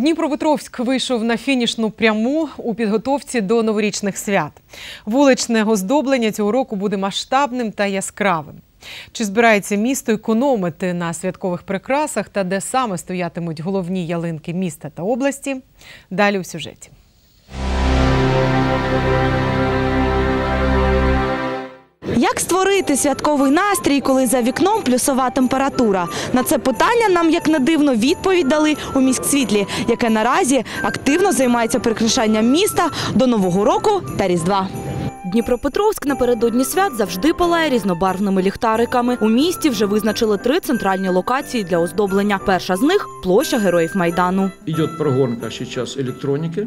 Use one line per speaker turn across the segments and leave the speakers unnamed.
Дніпропетровськ вийшов на фінішну пряму у підготовці до новорічних свят. Вуличне оздоблення цього року буде масштабним та яскравим. Чи збирається місто економити на святкових прикрасах та де саме стоятимуть головні ялинки міста та області? Далі у сюжеті.
Як створити святковий настрій, коли за вікном плюсова температура? На це питання нам, як не дивно, відповідь дали у міськсвітлі, яке наразі активно займається прикрашанням міста до Нового року та Різдва. Дніпропетровськ напередодні свят завжди палає різнобарвними ліхтариками. У місті вже визначили три центральні локації для оздоблення. Перша з них площа Героїв Майдану.
Идет прогонка сейчас электроники,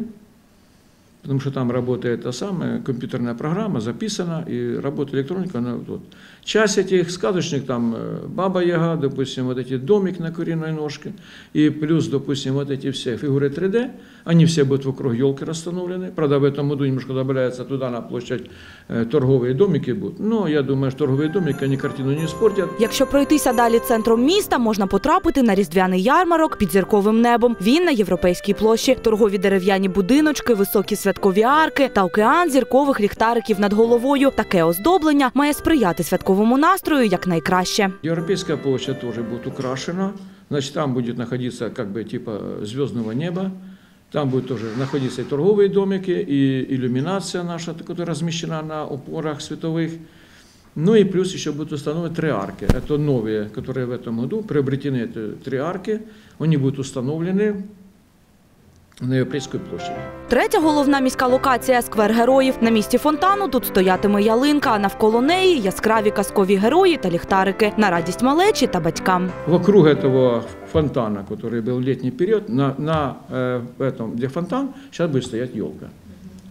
потому что там работает та самая компьютерная программа, записана, и работает электроника. Она вот. Часть этих сказочных, там э, Баба Яга, допустим, вот эти домик на куриной ножке, и плюс, допустим, вот эти все фигуры 3D, они все будут вокруг елки расстановлены. Правда, в этом году немножко добавляется туда на площадь э, торговые домики будут. Но я думаю, что торговые домики, они картину не испортят.
Якщо пройтися далі центром міста, можна потрапити на різдвяний ярмарок під зірковим небом. Він на європейській площі. Торгові дерев'яні будиночки, високі святкові арки та океан зіркових ліхтариків над головою. Таке оздоблення має сприяти святковому настрою якнайкраще.
Европейская площадь тоже будет украшена. Значит, там будет находиться как бы типа звездного неба. Там будут тоже находиться и торговые домики, и иллюминация наша, которая размещена на опорах световых. Ну и плюс еще будут установлены три арки. Это новые, которые в этом году приобретены это три арки. Они будут установлены на Европейской площади.
Третя головна міська локація сквер героїв. На місці фонтану тут стоятиме ялинка, а навколо неї яскраві казкові герої та ліхтарики на радість малечі та батькам.
Вокруг этого фонтана, который был в летний период, на, на э, этом, где фонтан, сейчас будет стоять елка.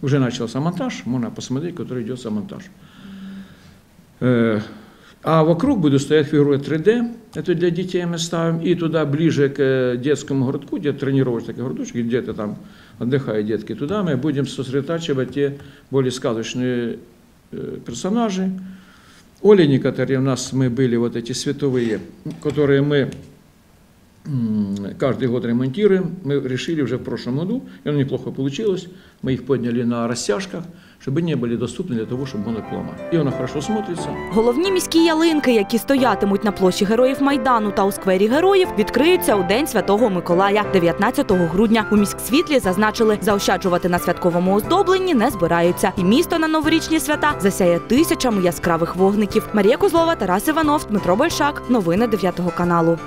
Уже начался монтаж, можно посмотреть, который идет за монтаж. Э, а вокруг будут стоять фигуры 3D, это для детей мы ставим, и туда ближе к э, детскому городку, где тренировочный такой городочек, где-то там отдыхают детки, туда мы будем сосредотачивать те более сказочные э, персонажи. Оля некоторые у нас мы были вот эти световые, которые мы м, каждый год ремонтируем. Мы решили уже в прошлом году, и оно неплохо получилось. Мы их подняли на растяжках, чтобы они были доступны для того, чтобы было поломать. И оно хорошо смотрится.
Головні міські ялинки, які стоятимуть на площі героїв Майдану та у сквері героїв, відкриються у день Святого Миколая, 19 грудня. У міськсвітлі зазначили, заощаджувати на святковому оздобленні не збираються. І місто на новорічні свята засяє тисячами яскравих вогників. Марія Козлова, Тарас Іванов, Дмитро Большак. Новини 9 каналу.